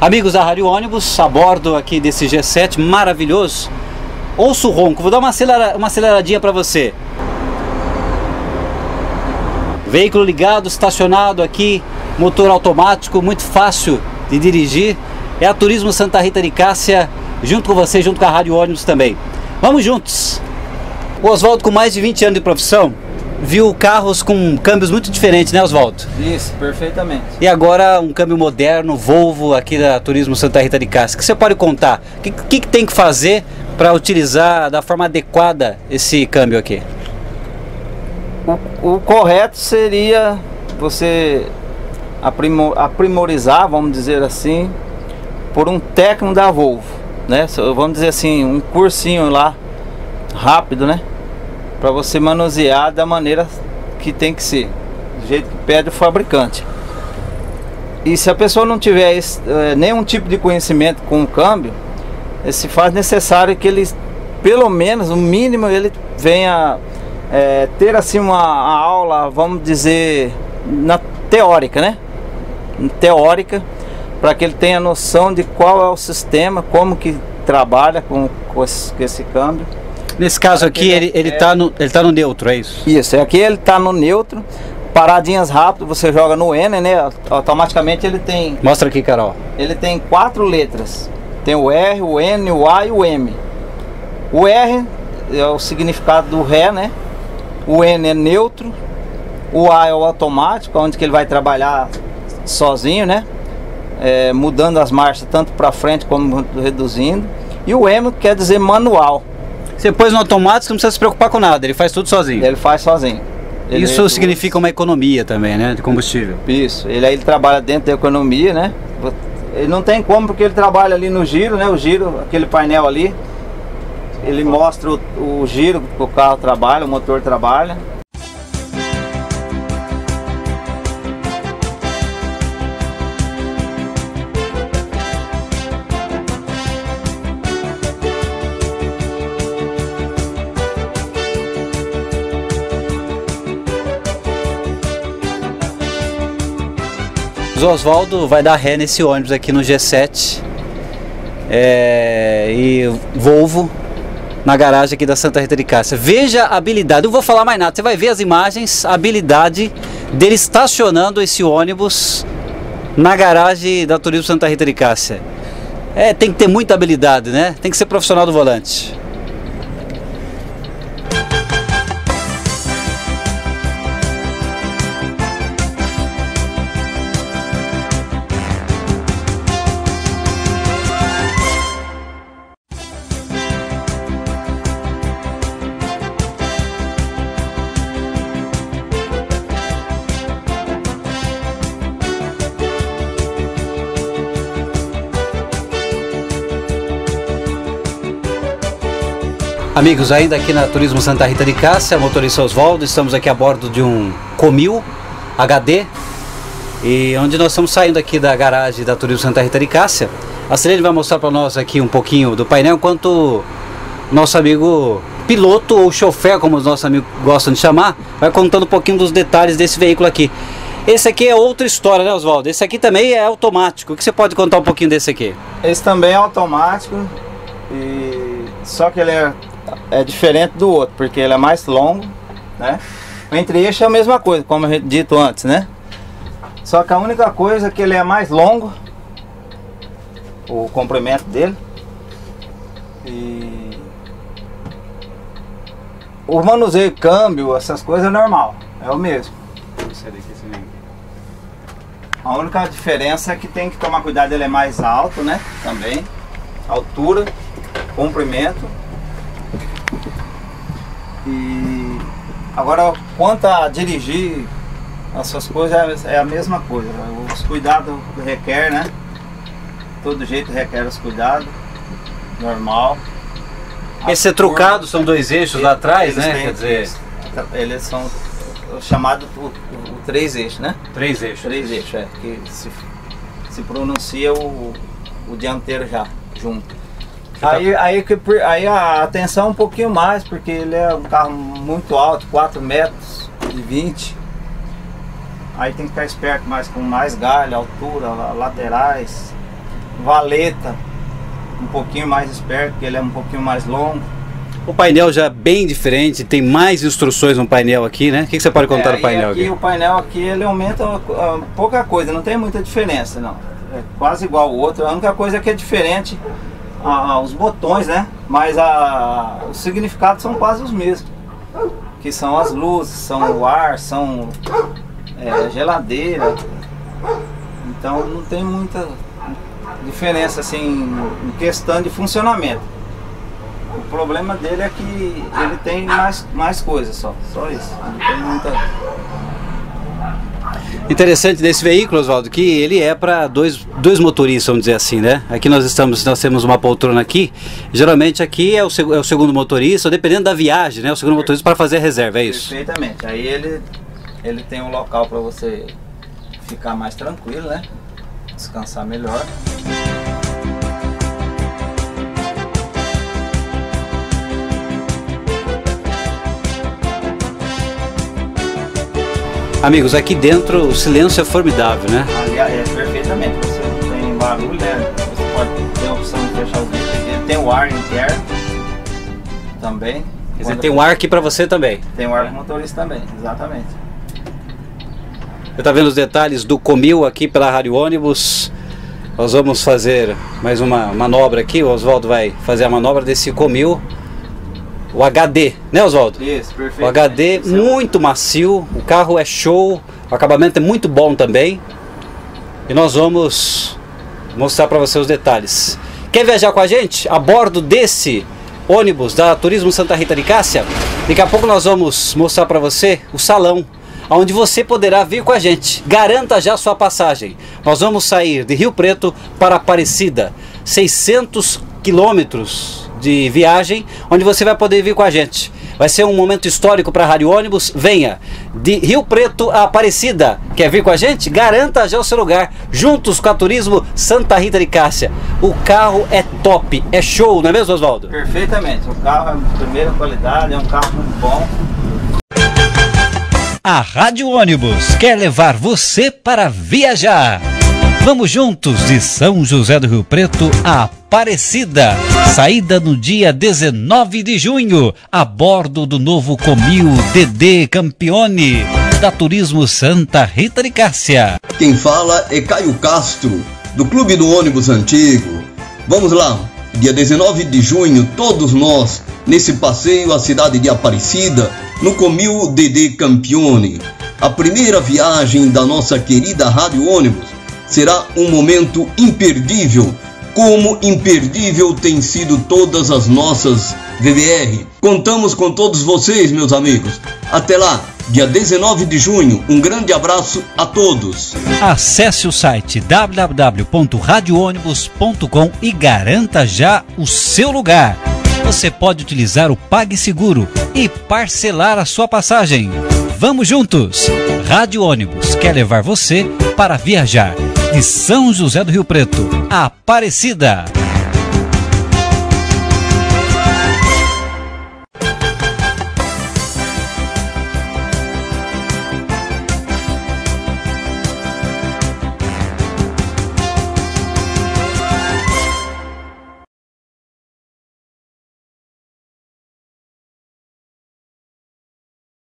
Amigos da Rádio Ônibus, a bordo aqui desse G7 maravilhoso. Ouço o ronco, vou dar uma, acelera, uma aceleradinha para você. Veículo ligado, estacionado aqui, motor automático, muito fácil de dirigir. É a Turismo Santa Rita de Cássia, junto com você, junto com a Rádio Ônibus também. Vamos juntos! O Oswaldo, com mais de 20 anos de profissão, viu carros com câmbios muito diferentes, né, Oswaldo? Isso, perfeitamente. E agora um câmbio moderno, Volvo, aqui da Turismo Santa Rita de Cássia. O que você pode contar? O que, que, que tem que fazer para utilizar da forma adequada esse câmbio aqui? O, o correto seria você aprimor, aprimorizar, vamos dizer assim, por um técnico da Volvo, né? Vamos dizer assim, um cursinho lá rápido, né? Para você manusear da maneira que tem que ser, do jeito que pede o fabricante. E se a pessoa não tiver esse, é, nenhum tipo de conhecimento com o câmbio, se faz necessário que ele, pelo menos, no mínimo, ele venha é, ter assim uma, uma aula, vamos dizer, na teórica, né? Teórica, para que ele tenha noção de qual é o sistema, como que trabalha com, com, esse, com esse câmbio. Nesse caso aqui, ele, ele, tá no, ele tá no neutro, é isso? Isso, aqui ele está no neutro, paradinhas rápido, você joga no N, né? Automaticamente ele tem. Mostra aqui, Carol. Ele tem quatro letras. Tem o R, o N, o A e o M. O R é o significado do Ré, né? O N é neutro. O A é o automático, onde que ele vai trabalhar sozinho, né? É, mudando as marchas tanto para frente como reduzindo. E o M quer dizer manual. Você pôs no automático, não precisa se preocupar com nada, ele faz tudo sozinho. Ele faz sozinho. Ele Isso reduz. significa uma economia também, né? De combustível. Isso. Ele aí ele trabalha dentro da economia, né? Ele não tem como porque ele trabalha ali no giro, né? O giro, aquele painel ali. Ele mostra o, o giro que o carro trabalha, o motor trabalha. O Oswaldo vai dar ré nesse ônibus aqui no G7 é, e Volvo na garagem aqui da Santa Rita de Cássia. Veja a habilidade, não vou falar mais nada, você vai ver as imagens, a habilidade dele estacionando esse ônibus na garagem da Turismo Santa Rita de Cássia. É, tem que ter muita habilidade, né? Tem que ser profissional do volante. Amigos, ainda aqui na Turismo Santa Rita de Cássia, motorista Oswaldo, estamos aqui a bordo de um Comil HD e onde nós estamos saindo aqui da garagem da Turismo Santa Rita de Cássia. A Celene vai mostrar para nós aqui um pouquinho do painel, enquanto nosso amigo piloto ou chofer, como os nossos amigos gostam de chamar, vai contando um pouquinho dos detalhes desse veículo aqui. Esse aqui é outra história, né Oswaldo? Esse aqui também é automático. O que você pode contar um pouquinho desse aqui? Esse também é automático, e... só que ele é é diferente do outro, porque ele é mais longo, né? O entre-eixo é a mesma coisa, como eu dito antes, né? Só que a única coisa é que ele é mais longo, o comprimento dele. E o manuseio, câmbio, essas coisas é normal, é o mesmo. A única diferença é que tem que tomar cuidado, ele é mais alto, né? Também, altura, comprimento e agora, quanto a dirigir essas coisas, é a mesma coisa. Os cuidados requer, né? Todo jeito requer os cuidados, normal. Esse é trucado, são dois eixos lá atrás, né? Quer dizer... Eles são chamados o, o, três eixos, né? Três eixos. Três eixos, é. Que se, se pronuncia o, o dianteiro já, junto. Aí, aí, aí a atenção é um pouquinho mais, porque ele é um carro muito alto, 4 metros e 20. Aí tem que ficar esperto mais com mais galho, altura, laterais. valeta um pouquinho mais esperto, porque ele é um pouquinho mais longo. O painel já é bem diferente, tem mais instruções no painel aqui, né? O que, que você pode contar é, do painel aqui, aqui? O painel aqui ele aumenta uh, pouca coisa, não tem muita diferença não. É quase igual o outro, a única coisa que é diferente uh, os botões, né? Mas a, os significados são quase os mesmos. Que são as luzes, são o ar, são é, geladeira. Então não tem muita diferença assim em questão de funcionamento. O problema dele é que ele tem mais, mais coisas só, só isso. Não tem muita. Interessante desse veículo, Oswaldo, que ele é para dois, dois motoristas, vamos dizer assim, né? Aqui nós estamos, nós temos uma poltrona aqui. Geralmente aqui é o, é o segundo motorista, dependendo da viagem, né? O segundo motorista para fazer a reserva, é isso? Perfeitamente. Aí ele, ele tem um local para você ficar mais tranquilo, né? Descansar melhor. Amigos, aqui dentro o silêncio é formidável, né? Aliás, é perfeitamente. Você não tem barulho, né? Você pode ter a opção de fechar os vidros. Tem o ar interno também. Quer dizer, tem um ar aqui para você também. Tem o ar para motorista também, exatamente. Você está vendo os detalhes do Comil aqui pela Rádio Ônibus. Nós vamos fazer mais uma manobra aqui. O Oswaldo vai fazer a manobra desse Comil o HD, né Oswaldo? Isso, perfeito. O HD muito macio, o carro é show, o acabamento é muito bom também. E nós vamos mostrar para você os detalhes. Quer viajar com a gente a bordo desse ônibus da Turismo Santa Rita de Cássia? Daqui a pouco nós vamos mostrar para você o salão onde você poderá vir com a gente. Garanta já sua passagem. Nós vamos sair de Rio Preto para Aparecida, 600 quilômetros de viagem, onde você vai poder vir com a gente. Vai ser um momento histórico para a Rádio Ônibus. Venha de Rio Preto a Aparecida. Quer vir com a gente? Garanta já o seu lugar. Juntos com a Turismo Santa Rita de Cássia. O carro é top, é show, não é mesmo, Oswaldo? Perfeitamente. O carro é de primeira qualidade, é um carro muito bom. A Rádio Ônibus quer levar você para viajar. Vamos juntos de São José do Rio Preto a Aparecida. Saída no dia 19 de junho, a bordo do novo Comil DD Campione, da Turismo Santa Rita de Cássia. Quem fala é Caio Castro, do Clube do Ônibus Antigo. Vamos lá, dia 19 de junho, todos nós, nesse passeio à cidade de Aparecida, no Comil DD Campione. A primeira viagem da nossa querida Rádio Ônibus será um momento imperdível, como imperdível tem sido todas as nossas VVR. Contamos com todos vocês, meus amigos. Até lá, dia 19 de junho. Um grande abraço a todos. Acesse o site www.radioonibus.com e garanta já o seu lugar. Você pode utilizar o PagSeguro e parcelar a sua passagem. Vamos juntos! Rádio Ônibus quer levar você para viajar de São José do Rio Preto, Aparecida.